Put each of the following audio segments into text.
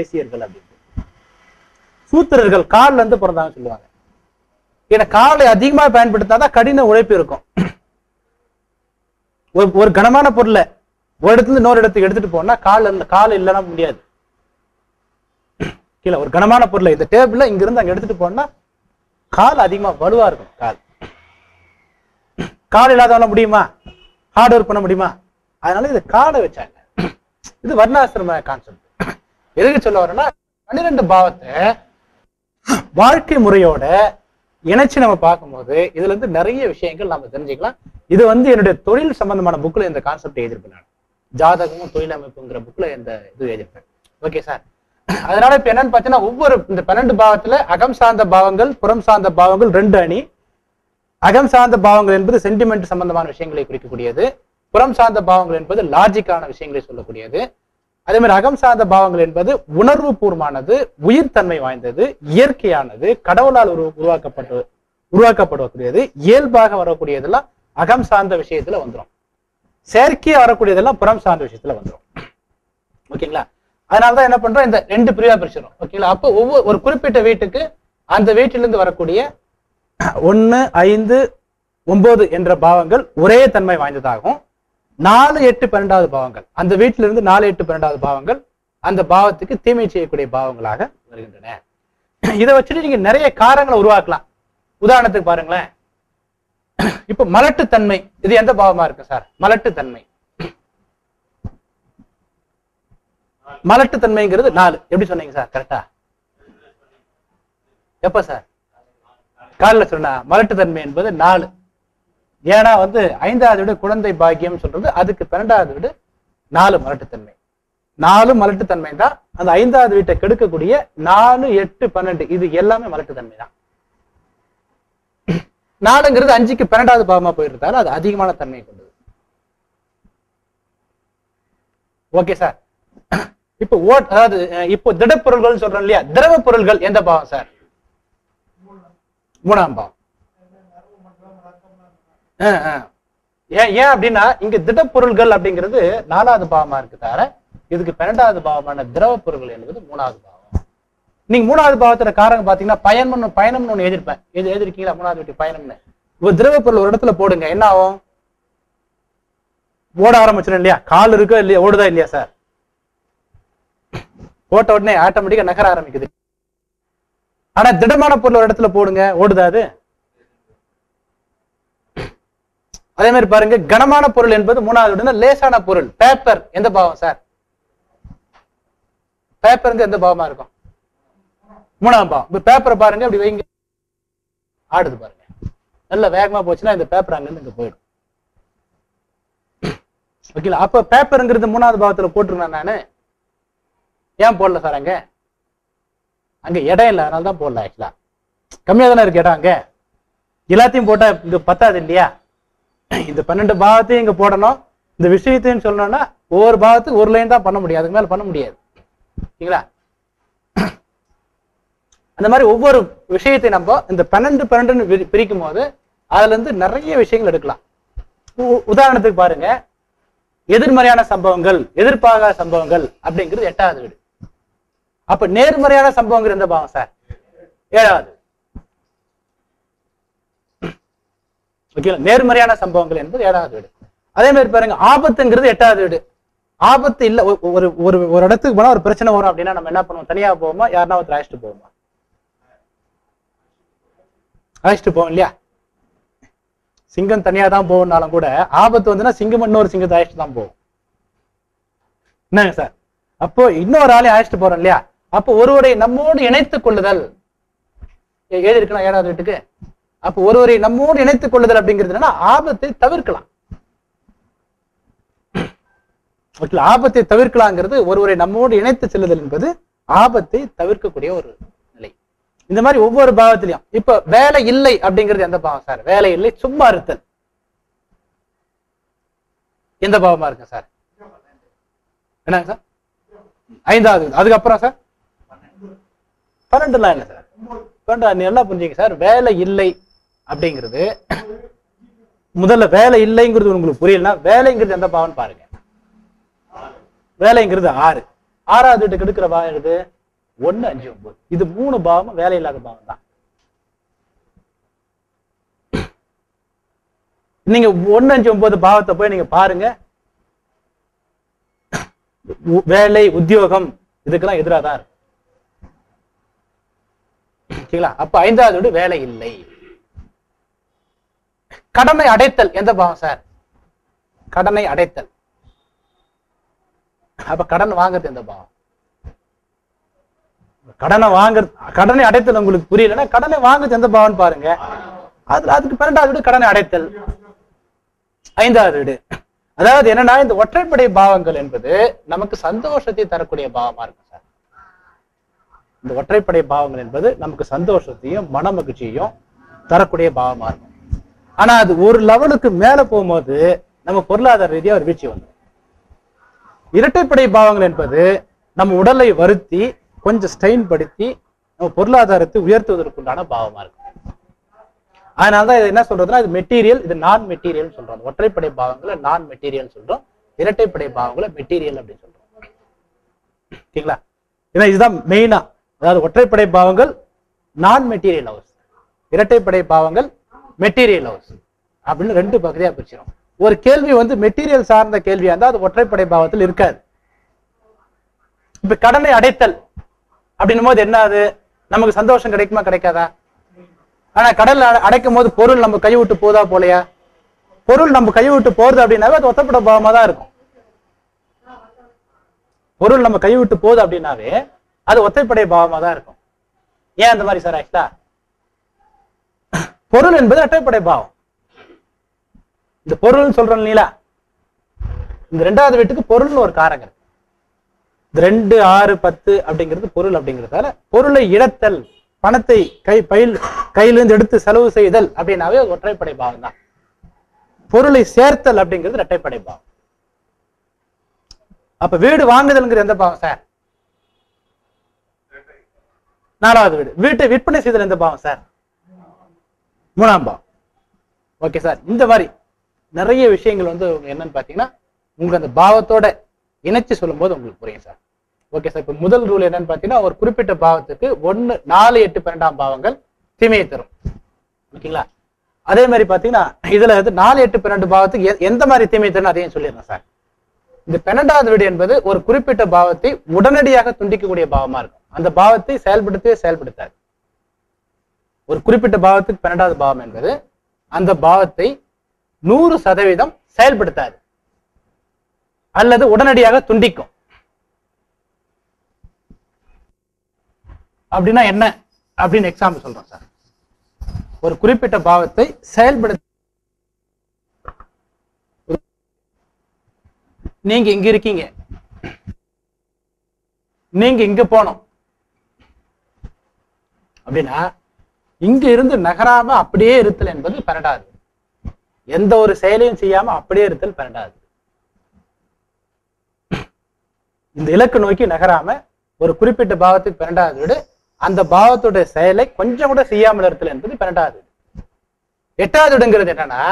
வைசியர்கள் அப்படின்னு. சூத்திரர்கள் கால்ல இருந்து பிறந்தாங்க சொல்லுவாங்க. ஏன்னா காலை அதிகமா பயன்படுத்தாதான் கடின உழைப்பு இருக்கும். ஒரு ஒரு கனமான பொருளை ஒரு இடத்துல இருந்து இன்னொரு இடத்துக்கு எடுத்துட்டு போனா கால் இருந்த கால் இல்லைன்னா முடியாது. கீழே ஒரு கனமான பொருளை இந்த டேபிள்ல இங்க இருந்து அங்க எடுத்துட்டு போனா கால் அதிகமா வலுவா இருக்கும் கால். கால் இல்லாதவன முடியுமா? ஹார்ட் ஒர்க் பண்ண முடியுமா? அதனால இது காலை வச்சாங்க. இது வர்ணாசிரம கான்செப்ட் எதுக்கு சொல்ல வரேன்னா பன்னிரெண்டு பாவத்தை வாழ்க்கை முறையோட இணைச்சு நம்ம பார்க்கும்போது இதுல இருந்து நிறைய விஷயங்கள் நம்ம தெரிஞ்சுக்கலாம். இது வந்து என்னுடைய தொழில் சம்பந்தமான புக்ல இந்த கான்செப்ட் எழுதியிருப்பேன் நான். ஜாதகமும் தொழில் அமைப்புங்கிற புக்ல இந்த இது எழுதியிருப்பேன். ஓகே சார் அதனால இப்ப என்னன்னு பார்த்தீங்கன்னா ஒவ்வொரு இந்த பன்னெண்டு பாவத்துல அகம் சார்ந்த பாவங்கள் புறம் சார்ந்த பாவங்கள் ரெண்டு அணி. அகம் சார்ந்த பாவங்கள் என்பது சென்டிமெண்ட் சம்பந்தமான விஷயங்களை குறிக்கக்கூடியது. புறம் சார்ந்த பாவங்கள் என்பது லாஜிக்கான விஷயங்களை சொல்லக்கூடியது. அதே மாதிரி அகம் சார்ந்த பாவங்கள் என்பது உணர்வு பூர்வமானது உயிர்த்தன்மை வாய்ந்தது இயற்கையானது கடவுளால் உரு உருவாக்கப்பட்டு உருவாக்கப்படக்கூடியது இயல்பாக வரக்கூடியதெல்லாம் அகம் சார்ந்த விஷயத்துல வந்துரும். செயற்கையா வரக்கூடியதெல்லாம் புறம் சார்ந்த விஷயத்துல வந்துடும் ஓகேங்களா? அதனாலதான் என்ன பண்றோம்? இந்த ரெண்டு பிரிவா பிரிச்சிடும் ஓகேங்களா? அப்போ ஒவ்வொரு ஒரு குறிப்பிட்ட வீட்டுக்கு அந்த வீட்டிலிருந்து வரக்கூடிய ஒன்று ஐந்து ஒன்பது என்ற பாவங்கள் ஒரே தன்மை வாய்ந்ததாகும். நாலு எட்டு பன்னெண்டாவது பாவங்கள். அந்த வீட்டில இருந்து நாலு எட்டு பன்னெண்டாவது பாவங்கள் அந்த பாவத்துக்கு தீமை செய்யக்கூடிய பாவங்களாக வருகின்றன. இதை வச்சுட்டு நீங்க நிறைய காரங்களை உருவாக்கலாம். உதாரணத்துக்கு பாருங்களேன். இப்ப மலட்டுத்தன்மை இது எந்த பாவமா இருக்கு சார்? மலட்டுத்தன்மை. மலட்டுத்தன்மைங்கிறது நாலு. எப்படி சொன்னீங்க சார்? கரெக்டா எப்ப சார்? காலில் சொன்னா மலட்டுத்தன்மை என்பது நாலு. ஏன்னா வந்து ஐந்தாவது வீடு குழந்தை பாக்கியம் சொல்றது அதுக்கு பன்னெண்டாவது வீடு நாலு மலட்டுத்தன்மை. நாலு மலட்டுத்தன்மை தான் அந்த ஐந்தாவது வீட்டை கெடுக்கக்கூடிய நாலு எட்டு பன்னெண்டு இது எல்லாமே மலட்டுத்தன்மை தான். நாலுங்கிறது அஞ்சுக்கு பன்னெண்டாவது பாவமா போயிருந்தாரு அது அதிகமான தன்மையை கொண்டது. Okay sir. இப்போ ஓட் அதாவது இப்போ திடப்பொருள்கள் சொல்றோம் இல்லையா? திரவ பொருள்கள் எந்த பாவம் சார்? மூணாம் பாவம் ஏன் ஏன் அப்படின்னா இங்க திடப்பொருள்கள் அப்படிங்கிறது நாலாவது பாவமா இருக்கு தவிர இதுக்கு பன்னெண்டாவது பாவமான திரவ பொருள்கள் என்பது மூணாவது பாவம். நீங்க மூணாவது பாவத்துல காரங்க பாத்தீங்கன்னா பயணம்னு பயணம்னு ஒண்ணு எழுதிருப்பேன் எது எழுதிருக்கீங்களா மூணாவது வீட்டு பயணம்னு. இப்போ திரவ பொருள் ஒரு இடத்துல போடுங்க. என்ன ஆகும்? ஓட ஆரம்பிச்சிடும் இல்லையா? கால் இருக்கோ இல்லையா ஓடுதா இல்லையா சார் போட்ட உடனே ஆட்டோமேட்டிக்கா நகர ஆரம்பிக்குது. ஆனா திடமான பொருள் ஒரு இடத்துல போடுங்க. ஓடுதா அது? அதே மாதிரி பாருங்க கனமான பொருள் என்பது மூணாவது விட லேசான பொருள் பேப்பர் எந்த பாவம் சார் பேப்பர் எந்த பாவமா இருக்கும்? மூணாம் பாவம். இப்ப பேப்பரை பாருங்க அப்படி வைங்க. ஆடுது பாருங்க. நல்ல வேகமா போச்சுன்னா இந்த பேப்பர் அங்கிருந்து இங்க போயிடும். ஓகேங்களா அப்ப பேப்பருங்கிறது மூணாவது பாவத்துல போட்டிருந்தேன் நானு. ஏன் போடல சார் அங்க? அங்க இடம் இல்லை அதனால தான் போடல ஆக்சுவலா கம்மியா தானே இருக்கு இடம் அங்க? எல்லாத்தையும் போட்டா இங்க பத்தாது இல்லையா? இந்த பன்னெண்டு பாகத்தையும் இங்க போடணும். இந்த விஷயத்தையும் சொல்லணும்னா ஒவ்வொரு பாகத்துக்கு ஒரு லைன் தான் பண்ண முடியும். அதுக்கு மேல பண்ண முடியாது. சரிங்களா? அந்த மாதிரி ஒவ்வொரு விஷயத்தை நம்ம இந்த பன்னெண்டு பன்னெண்டுன்னு பிரி- பிரிக்கும் போது அதுல இருந்து நிறைய விஷயங்கள் எடுக்கலாம். உ- உதாரணத்துக்கு பாருங்க. எதிர்மறையான சம்பவங்கள் எதிர்பாராத சம்பவங்கள் அப்படிங்கிறது எட்டாவது வீடு. அப்ப நேர்மறையான சம்பவங்கள் எந்த பாவம் சார்? ஏழாவது ஓகே நேர்மறையான சம்பவங்கள் என்பது ஏழாவது வீடு. அதே மாதிரி பாருங்க ஆபத்துங்கிறது எட்டாவது வீடு. ஆபத்து இல்ல ஒரு ஒரு ஒரு இடத்துக்கு போனா ஒரு பிரச்சனை வரும் அப்படின்னா நம்ம என்ன பண்ணுவோம்? தனியா போவோமா? யாருன்னா ஒருத்தர் அழைச்சிட்டு போவோமா? அழைச்சிட்டு போவோம் இல்லையா? சிங்கம் தனியா தான் போகணும்னாலும் கூட ஆபத்து வந்துன்னா சிங்கம் இன்னொரு சிங்கத்தை அழைச்சிட்டு தான் போகும். என்னங்க சார்? அப்போ இன்னொரு ஆளையும் அழைச்சிட்டு போறோம் இல்லையா? அப்போ ஒருவரை நம்மோடு இணைத்துக் கொள்ளுதல். எ- எழுதி இருக்கலாம் ஏழாவது வீட்டுக்கு? அப்போ ஒருவரை நம்மோடு இணைத்துக் கொள்ளுதல் அப்படிங்கிறது என்னன்னா ஆபத்தை தவிர்க்கலாம். ஆபத்தை தவிர்க்கலாங்கிறது ஒருவரை நம்மோடு இணைத்து செல்லுதல் என்பது ஆபத்தை தவிர்க்கக்கூடிய ஒரு நிலை. இந்த மாதிரி ஒவ்வொரு பாவத்திலையும் இப்ப வேலை இல்லை அப்படிங்கிறது எந்த பாவம் சார்? வேலை இல்லை சும்மா இருத்தல். எந்த பாவமா இருக்கு சார்? என்னங்க சார்? ஐந்தாவது அதுக்கப்புறம் சார்? பன்னெண்டுலாம் என்ன சார். பன்னெண்டு நீ என்ன புரிஞ்சுங்க சார். வேலை இல்லை அப்படிங்கிறது முதல்ல வேலை இல்லைங்கிறது உங்களுக்கு புரியலன்னா வேலைங்கிறது எந்த பாவம்னு பாருங்க. வேலைங்கிறது ஆறு. ஆறாவது வீட்டுக்கு எடுக்கிற பாவம் எது ஒண்ணு அஞ்சு ஒன்பது. இது மூணு பாவமும் வேலையில்லாத பாவம் தான். நீங்க ஒன்னு அஞ்சு ஒன்பது பாவத்தை போய் நீங்க பாருங்க. வேலை உத்தியோகம் இதுக்கெல்லாம் எதிராக தான் இருக்கும் ஓகேங்களா அப்ப ஐந்தாவது வீடு வேலை இல்லை. கடனை அடைத்தல் எந்த பாவம் சார்? கடனை அடைத்தல். அப்ப கடன் வாங்குறது எந்த பாவம்? கடனை வாங்குறது கடனை அடைத்தல் உங்களுக்கு புரியலன்னா கடனை வாங்குறது எந்த பாவம் பாருங்க. அதுல அதுக்கு பன்னெண்டாவது வீடு கடனை அடைத்தல். ஐந்தாவது வீடு. அதாவது என்னன்னா இந்த ஒற்றைப்படை பாவங்கள் என்பது நமக்கு சந்தோஷத்தை தரக்கூடிய பாவமா இருக்கும் சார். இந்த ஒற்றைப்படை பாவங்கள் என்பது நமக்கு சந்தோஷத்தையும் மன மகிழ்ச்சியையும் தரக்கூடிய பாவமா இருக்கும். ஆனா அது ஒரு லெவலுக்கு மேல போகும்போது நம்ம பொருளாதார ரீதியா ஒரு வீழ்ச்சி வந்துடும் இரட்டைப்படை பாவங்கள் என்பது நம்ம உடலை வருத்தி கொஞ்சம் ஸ்ட்ரெயின் படுத்தி நம்ம பொருளாதாரத்தை உயர்த்துவதற்குண்டான பாவமா இருக்கும். அதனாலதான் இது என்ன சொல்றதுன்னா இது மெட்டீரியல் இது நான் மெட்டீரியல் சொல்றோம் ஒற்றைப்படை பாவங்களை நான் மெட்டீரியல் சொல்றோம். இரட்டைப்படை பாவங்களை மெட்டீரியல் அப்படின்னு சொல்றோம். ஓகேங்களா? ஏன்னா இதுதான் மெயினா அதாவது ஒற்றைப்படை பாவங்கள் நான் மெட்டீரியல் ஹவுஸ் இரட்டைப்படை பாவங்கள் மெட்டீரியல் ஹவுஸ் அப்படின்னு ரெண்டு பகுதியாக பிரிச்சிடும் ஒரு கேள்வி வந்து மெட்டீரியல் சார்ந்த கேள்வியாக இருந்தால் அது ஒற்றைப்படை பாவத்தில் இருக்காது. இப்ப கடனை அடைத்தல் அப்படின்னும் போது என்ன அது? நமக்கு சந்தோஷம் கிடைக்குமா கிடைக்காதா? ஆனா கடலில் அடை- அடைக்கும் போது பொருள் நம்ம கை விட்டு போதா போலையா? பொருள் நம்ம கை விட்டு போறது அப்படின்னாவே அது ஒத்தப்பட பாவமா தான் இருக்கும். பொருள் நம்ம கை விட்டு போகுது அப்படின்னாவே அது ஒத்தைப்படை பாவமா தான் இருக்கும். ஏன் அந்த மாதிரி சார் ஆக்சுவலா பொருள் என்பது இரட்டைப்படை பாவம். இந்த பொருள்னு சொல்றோம் இல்லைங்களா? இந்த ரெண்டாவது வீட்டுக்கு பொருள்னு ஒரு காரகம் இந்த ரெண்டு ஆறு பத்து அப்படிங்கிறது பொருள் அப்படிங்கிறதால பொருளை இழத்தல் பணத்தை கை பயில் கையிலிருந்து எடுத்து செலவு செய்தல் அப்படின்னாவே அது ஒற்றைப்படை பாவம் தான். பொருளை சேர்த்தல் அப்படிங்கிறது இரட்டைப்படை பாவம். அப்ப வீடு வாங்குதல்ங்கிறது எந்த பாவம் சார்? நாலாவது வீடு. வீட்டை விற்பனை செய்தல் எந்த பாவம் சார்? மூணாம் பாவம். ஓகே சார் இந்த மாதிரி நிறைய விஷயங்கள் வந்து என்னன்னு பாத்தீங்கன்னா உங்களுக்கு அந்த பாவத்தோட இணைச்சு சொல்லும்போது உங்களுக்கு புரியும் சார் ஓகே சார் இப்போ முதல் ரூல் என்னன்னு பாத்தீங்கன்னா ஒரு குறிப்பிட்ட பாவத்துக்கு ஒன்னு நாலு எட்டு பன்னெண்டாம் பாவங்கள் தீமையை தரும். ஓகேங்களா? அதே மாதிரி பாத்தீங்கன்னா இதுல வந்து நாலு எட்டு பன்னெண்டு பாவத்துக்கு எ- எந்த மாதிரி தீமை தரும் அதையும் சொல்லிடுறேன் சார் இந்த பன்னெண்டாவது வீடு என்பது ஒரு குறிப்பிட்ட பாவத்தை உடனடியாக துண்டிக்கக்கூடிய பாவமா இருக்கும். அந்த பாவத்தை செயல்படுத்தவே செயல்படுத்தாது. ஒரு குறிப்பிட்ட பாவத்துக்கு பன்னெண்டாவது பாவம் என்பது அந்த பாவத்தை நூறு சதவீதம் செயல்படுத்தாது. அல்லது உடனடியாக துண்டிக்கும். அப்படின்னா என்ன? அப்படின்னு எக்ஸாம்பிள் சொல்றோம் சார். ஒரு குறிப்பிட்ட பாவத்தை செயல்படுத்த நீங்க இங்க இருக்கீங்க. நீங்க இங்க போனோம் அப்படின்னா இங்க இருந்து நகராம அப்படியே இருத்தல் என்பது பன்னெண்டாவது எந்த ஒரு செயலையும் செய்யாம அப்படியே இருத்தல் பன்னெண்டாவது இந்த இலக்கு நோக்கி நகராம ஒரு குறிப்பிட்ட பாவத்துக்கு பன்னெண்டாவது வீடு. அந்த பாவத்துடைய செயலை கொஞ்சம் கூட செய்யாமல் இருத்தல் என்பது பன்னெண்டாவது எட்டாவது இடங்கிறது என்னன்னா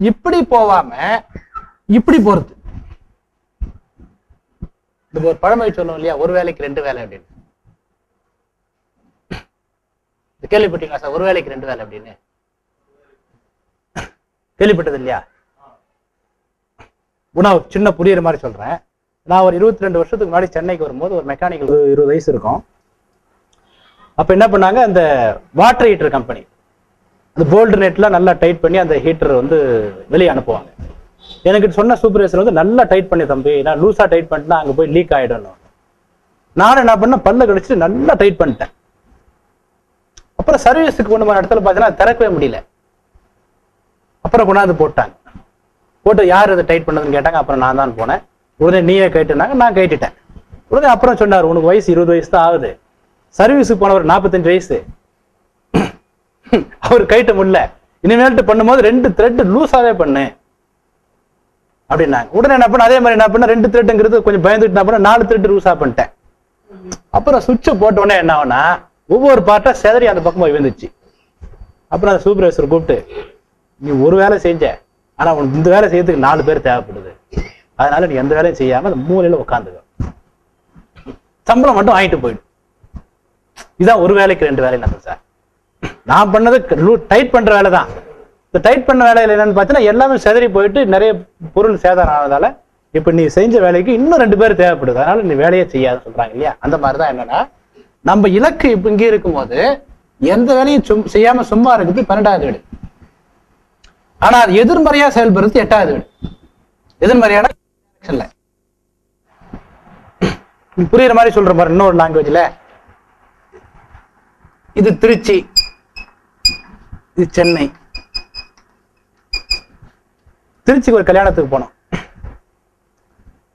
இப்படி போவாம இப்படி போறது. இது ஒரு பழமொழி சொல்லுவோம் இல்லையா? ஒரு வேலைக்கு ரெண்டு வேலை அப்படின்னு இது கேள்விப்பட்டீங்களா சார்? ஒரு வேலைக்கு ரெண்டு வேலை அப்படின்னு. கேள்விப்பட்டது இல்லையா? உணவு சின்ன புரியுற மாதிரி சொல்றேன். நான் ஒரு இருபத்தி ரெண்டு வருஷத்துக்கு முன்னாடி சென்னைக்கு வரும்போது ஒரு மெக்கானிக்கல் இருபது வயசு இருக்கும். அப்ப என்ன பண்ணாங்க? அந்த வாட்டர் ஹீட்டர் கம்பெனி அந்த போல்டு நெட்லாம் நல்லா டைட் பண்ணி அந்த ஹீட்டர் வந்து வெளியே அனுப்புவாங்க. எனக்கு சொன்ன சூப்பர்வைசர் வந்து நல்லா டைட் பண்ணி தம்பி நான் லூசா டைட் பண்ணிட்டா அங்க போய் லீக் ஆயிடணும் நானும் என்ன பண்ணேன்? பல்ல கடிச்சிட்டு நல்லா டைட் பண்ணிட்டேன். அப்புறம் சர்வீஸுக்கு கொண்டு போன இடத்துல பார்த்தீங்கன்னா திறக்கவே முடியல. அப்புறம் கொண்டாந்து போட்டாங்க. போட்டு யார் அதை டைட் பண்ணதுன்னு கேட்டாங்க. அப்புறம் நான் தான் போனேன். உடனே நீயே கேட்டுனாங்க. நான் கேட்டுட்டேன். உடனே அப்புறம் சொன்னார் உனக்கு வயசு இருபது வயசு தான் ஆகுது. சர்வீஸுக்கு போனவர் நாற்பத்தஞ்சு வயசு. அவர் கைட்ட முடியல. இனிமேல்ட்டு பண்ணும்போது ரெண்டு த்ரெட்டு லூஸாவே பண்ணு. அப்படின்னாங்க. உடனே என்ன பண்ண அதே மாதிரி என்ன பண்ண ரெண்டு த்ரெட்டுங்கிறது கொஞ்சம் பயந்துட்டு என்ன பண்ண நாலு த்ரெட்டு லூஸா பண்ணிட்டேன். அப்புறம் சுவிட்சை போட்ட உடனே என்ன ஆகுனா ஒவ்வொரு பார்ட்டா செதறி அந்த பக்கமா விழுந்துச்சு. அப்புறம் அந்த சூப்பர்வைசர் கூப்பிட்டு நீ ஒரு வேலை செஞ்ச ஆனா உனக்கு இந்த வேலை செய்யறதுக்கு நாலு பேர் தேவைப்படுது. அதனால நீ எந்த வேலையும் செய்யாம அந்த மூலையில உட்காந்துக்க சம்பளம் மட்டும் வாங்கிட்டு போயிடும் இதுதான் ஒரு வேலைக்கு ரெண்டு வேலை நம்ம சார். நான் பண்ணது டைட் பண்ற வேலை தான். இந்த டைட் பண்ண வேலையில என்னன்னு பார்த்தீங்கன்னா எல்லாமே செதறி போயிட்டு நிறைய பொருள் சேதாரம் ஆனதால இப்ப நீ செஞ்ச வேலைக்கு இன்னும் ரெண்டு பேர் தேவைப்படுது. அதனால நீ வேலையே செய்யாதுன்னு சொல்றாங்க இல்லையா? அந்த மாதிரிதான் என்னன்னா நம்ம இலக்கு இப்ப இங்கே இருக்கும்போது எந்த வேலையும் சும் செய்யாம சும்மா இருக்குது பன்னெண்டாவது வீடு. ஆனா அது எதிர்மறையா செயல்படுறது எட்டாவது வீடு. எதிர்மறையான புரியுற மாதிரி சொல்ற மாதிரி இன்னொரு லாங்குவேஜ்ல இது திருச்சி. இது சென்னை. திருச்சிக்கு ஒரு கல்யாணத்துக்கு போனோம்.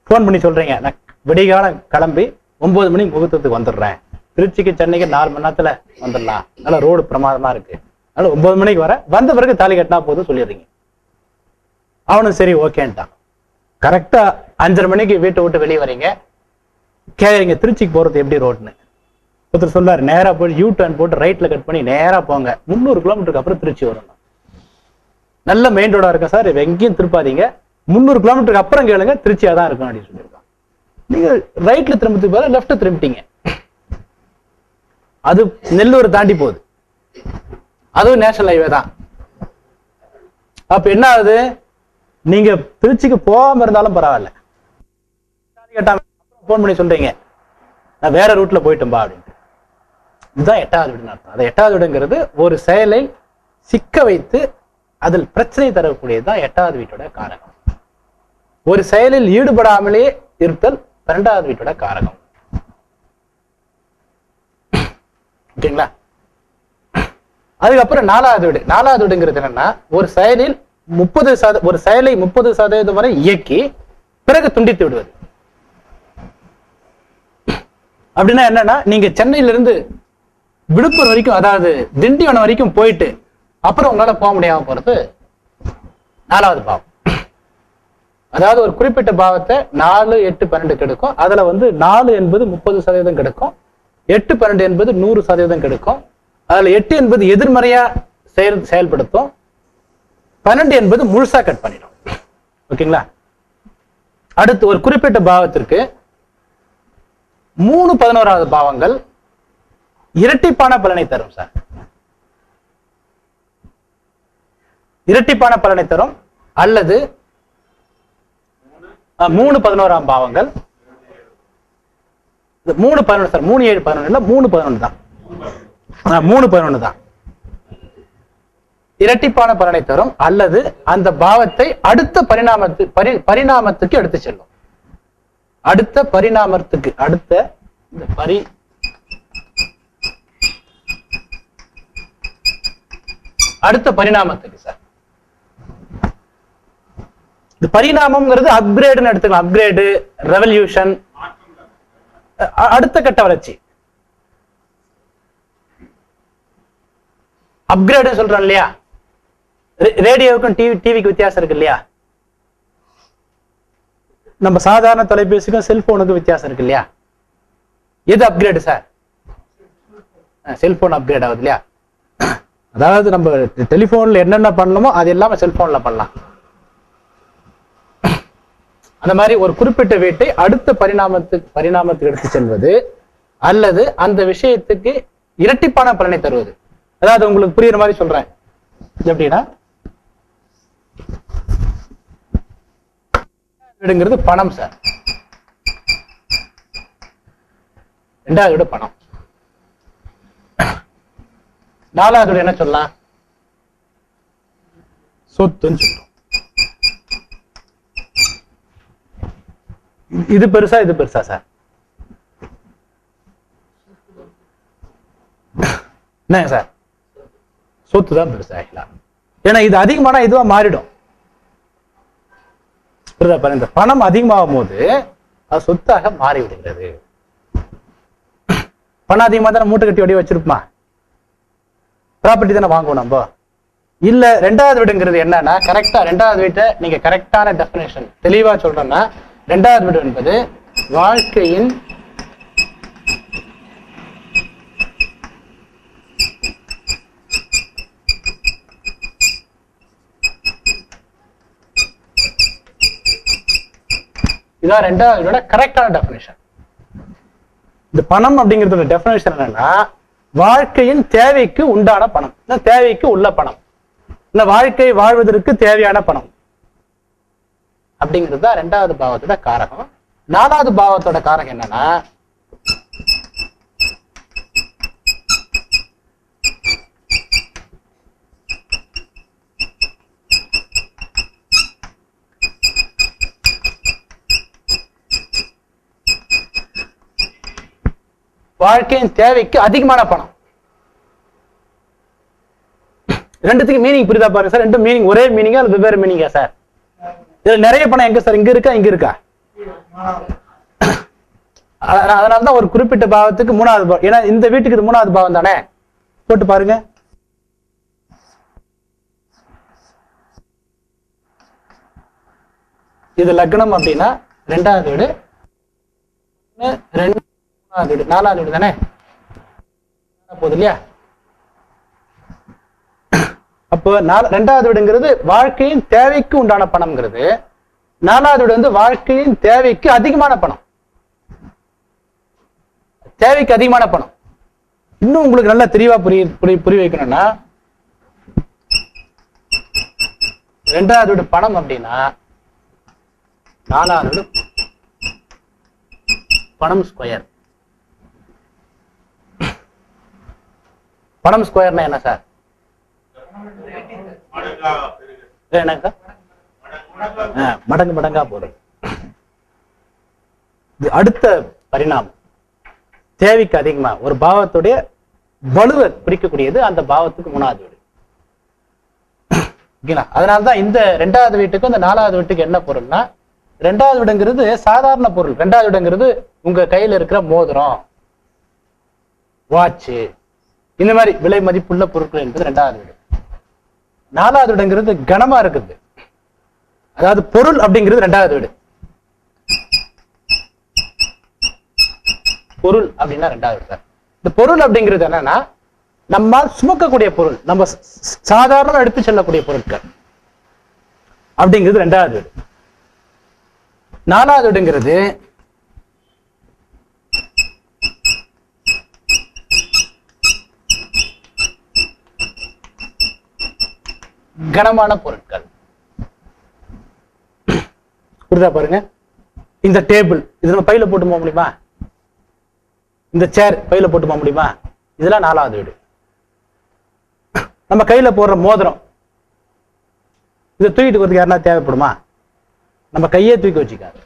ஃபோன் பண்ணி சொல்றீங்க. நான் விடிகாலம் கிளம்பி ஒன்பது மணி முகூர்த்தத்துக்கு வந்துடுறேன். திருச்சிக்கு சென்னைக்கு நாலு மணி நேரத்துல வந்துடலாம். அதனால ரோடு பிரமாதமா இருக்கு. அதனால ஒன்பது மணிக்கு வர வந்த பிறகு தாலி கட்டினா போதும் சொல்லிடுறீங்க. அவனும் சரி ஓகேன்ட்டான். கரெக்டா அஞ்சரை மணிக்கு வீட்டை விட்டு வெளியே வரீங்க. கேக்குறீங்க திருச்சிக்கு போறது எப்படி ரோடுன்னு. ஒருத்தர் சொல்லாரு நேரா போய் யூ டர்ன் போட்டு ரைட்ல கட் பண்ணி நேரா போங்க. முந்நூறு கிலோமீட்டருக்கு அப்புறம் திருச்சி வரணும் நல்ல மெயின் ரோடா இருக்கும் சார்? எங்கேயும் திருப்பாதீங்க. முந்நூறு கிலோமீட்டருக்கு அப்புறம் கேளுங்க திருச்சியா தான் இருக்கும் அப்படின்னு சொல்லியிருக்கான். நீங்க ரைட்ல திரும்பி பதிலா லெஃப்ட் திரும்பிட்டீங்க. அது நெல்லூரை தாண்டி போகுது. அதுவும் நேஷனல் ஹைவே தான். அப்ப என்ன ஆகுது? நீங்க திருச்சிக்கு போகாம இருந்தாலும் பரவாயில்ல. போன் பண்ணி சொல்றீங்க. நான் வேற ரூட்ல போயிட்டேன்பா அப்படின்ட்டு. இதுதான் எட்டாவது வீடுன்னு அர்த்தம். அது எட்டாவது வீடுங்கிறது ஒரு செயலை சிக்க வைத்து அதில் பிரச்சனை தரக்கூடியது தான் எட்டாவது வீட்டோட காரகம். ஒரு செயலில் ஈடுபடாமலே இருத்தல் பன்னெண்டாவது வீட்டோட காரகம். ஓகேங்களா அதுக்கப்புறம் நாலாவது வீடு. நாலாவது வீடுங்கிறது என்னன்னா ஒரு செயலில் முப்பது சத ஒரு செயலை முப்பது சதவீதம் வரை இயக்கி பிறகு துண்டித்து விடுவது. அப்படின்னா என்னன்னா நீங்க சென்னையில இருந்து விழுப்புரம் வரைக்கும் அதாவது திண்டிவனம் வரைக்கும் போயிட்டு அப்புறம் உங்களால போக முடியாம போறது நாலாவது பாவம். அதாவது ஒரு குறிப்பிட்ட பாவத்தை நாலு எட்டு பன்னெண்டு கிடைக்கும். அதுல வந்து நாலு என்பது முப்பது சதவீதம் கிடைக்கும். எட்டு பன்னெண்டு என்பது நூறு சதவீதம் கிடைக்கும். அதுல எட்டு என்பது எதிர்மறையா செயல் செயல்படுத்தும். பன்னெண்டு என்பது முழுசா கட் பண்ணிடும். ஓகேங்களா? அடுத்து ஒரு குறிப்பிட்ட பாவத்திற்கு மூணு பதினோராவது பாவங்கள் இரட்டிப்பான பலனை தரும் சார். இரட்டிப்பான பலனை தரும் அல்லது மூணு பதினோராம் பாவங்கள் மூணு பதினொன்று சார் மூணு ஏழு பதினொன்று இல்ல மூணு பதினொன்று தான். மூணு பதினொன்று தான். இரட்டிப்பான பலனை தரும் அல்லது அந்த பாவத்தை அடுத்த பரிணாமத்து பரி பரிணாமத்துக்கு எடுத்து செல்லும். அடுத்த பரிணாமத்துக்கு அடுத்த இந்த பரி அடுத்த பரிணாமத்துக்கு சார். இந்த பரிணாமம்ங்கிறது அப்கிரேடுன்னு எடுத்துக்கலாம். அப்கிரேடு ரெவல்யூஷன் அடுத்த கட்ட வளர்ச்சி. அப்கிரேடு சொல்றோம் இல்லையா? ரேடியோவுக்கும் டிவி டிவிக்கு வித்தியாசம் இருக்கு இல்லையா? நம்ம சாதாரண தொலைபேசிக்கும் செல்போனுக்கும் வித்தியாசம் இருக்கு இல்லையா? எது அப்கிரேடு சார் செல்போன் அப்கிரேட் ஆகுது இல்லையா? அதாவது நம்ம டெலிபோன்ல என்னென்ன பண்ணணுமோ அது எல்லாமே செல்போன்ல பண்ணலாம். அந்த மாதிரி ஒரு குறிப்பிட்ட வீட்டை அடுத்த பரிணாமத்துக்கு பரிணாமத்துக்கு எடுத்து செல்வது அல்லது அந்த விஷயத்துக்கு இரட்டிப்பான பலனை தருவது. அதாவது உங்களுக்கு புரியுற மாதிரி சொல்றேன். எப்படின்னா வீடுங்கிறது பணம் சார். ரெண்டாவது வீடு பணம். நாலாவது என்ன சொல்லலாம்? சொத்துன்னு சொல்றோம். இது- பெருசா இது பெருசா சார் என்னங்க சார் சொத்து தான் பெருசா ஏன்னா இது அதிகமான இதுவா மாறிடும். புரியுதா பாருங்க இந்த பணம் அதிகமாகும் போது அது சொத்தாக மாறிவிடுகிறது. பணம் அதிகமா தானே மூட்டை கட்டி வடிவ வச்சிருப்போமா? ப்ராப்பர்ட்டி தானே வாங்குவோம் நம்ம. இல்ல ரெண்டாவது வீடுங்கிறது என்னன்னா கரெக்டா ரெண்டாவது வீட்டை நீங்க கரெக்டான டெஃபினேஷன் தெளிவா சொல்றோம்னா ரெண்டாவது வீடு என்பது வாழ்க்கையின் இதான் ரெண்டாவது வீடோட கரெக்டான டெஃபினேஷன் இந்த பணம் அப்படிங்கிறதோட டெஃபினேஷன் என்னன்னா வாழ்க்கையின் தேவைக்கு உண்டான பணம். தேவைக்கு உள்ள பணம்? இந்த வாழ்க்கை வாழ்வதற்கு தேவையான பணம்? அப்படிங்கிறது தான் ரெண்டாவது பாவத்தோட காரகம். நாலாவது பாவத்தோட காரகம் என்னன்னா வாழ்க்கையின் தேவைக்கு அதிகமான பணம். ரெண்டுத்துக்கு மீனிங் புரியுதா பாருங்க சார்? ரெண்டும் மீனிங் ஒரே மீனிங்கா வெவ்வேறு மீனிங்கா சார்? இதுல நிறைய பணம் எங்க சார்? இங்க இருக்கா? இங்க இருக்கா? அதனால அதனாலதான் ஒரு குறிப்பிட்ட பாவத்துக்கு மூணாவது பாவம் ஏன்னா இந்த வீட்டுக்கு இது மூணாவது பாவம் தானே? போட்டு பாருங்க. இது லக்னம் அப்படின்னா ரெண்டாவது வீடு. ரெண்டு மூணாவது வீடு. நாலாவது வீடு தானே? போகுது இல்லையா? அப்போ ரெண்டாவது வீடுங்கிறது வாழ்க்கையின் தேவைக்கு உண்டான பணம்ங்கிறது. நாலாவது வீடு வந்து வாழ்க்கையின் தேவைக்கு அதிகமான பணம். தேவைக்கு அதிகமான பணம். இன்னும் உங்களுக்கு நல்லா தெளிவா புரிய புரிய புரிய வைக்கணும்னா ரெண்டாவது வீடு பணம் அப்படின்னா நாலாவது வீடு பணம் ஸ்கொயர் பணம் ஸ்கொயர்னா என்ன சார்? மடங்கு மடங்கா போறது அடுத்த பரிணாமம். தேவைக்கு அதிகமா ஒரு பாவத்துடைய வலுவை குறிக்கக்கூடியது அந்த பாவத்துக்கு மூணாவது வீடு. ஓகேங்களா? அதனாலதான் இந்த ரெண்டாவது வீட்டுக்கும் இந்த நாலாவது வீட்டுக்கு என்ன பொருள்னா ரெண்டாவது விடங்கிறது சாதாரண பொருள். ரெண்டாவது விடங்கிறது உங்க கையில இருக்கிற மோதிரம் வாட்சு இந்த மாதிரி விலை மதிப்புள்ள பொருட்கள் என்பது ரெண்டாவது வீடு. நாலாவது இடங்கிறது கனமா இருக்குது. அதாவது பொருள் அப்படிங்கிறது ரெண்டாவது வீடு. பொருள் அப்படின்னா ரெண்டாவது வீடு. இந்த பொருள் அப்படிங்கிறது என்னன்னா நம்ம சுமக்கக்கூடிய பொருள் நம்ம சாதாரண எடுத்து செல்லக்கூடிய பொருட்கள் அப்படிங்கிறது ரெண்டாவது வீடு. நாலாவது வீடுங்கிறது கனமான பொருட்கள். புரியுதா பாருங்க? இந்த டேபிள் இது நம்ம பையில போட்டு போக முடியுமா? இந்த சேர் பையில போட்டு போக முடியுமா? இதெல்லாம் நாலாவது வீடு. நம்ம கையில போடுற மோதிரம் இதை தூக்கிட்டு போறதுக்கு யாருன்னா தேவைப்படுமா? நம்ம கையே தூக்கி வச்சுக்காது.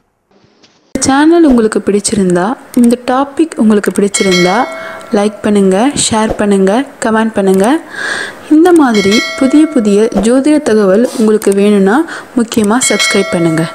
சேனல் உங்களுக்கு பிடிச்சிருந்தா இந்த டாபிக் உங்களுக்கு பிடிச்சிருந்தா லைக் பண்ணுங்கள் ஷேர் பண்ணுங்கள் கமெண்ட் பண்ணுங்கள் இந்த மாதிரி புதிய புதிய ஜோதிட தகவல் உங்களுக்கு வேணும்னா முக்கியமாக சப்ஸ்கிரைப் பண்ணுங்கள்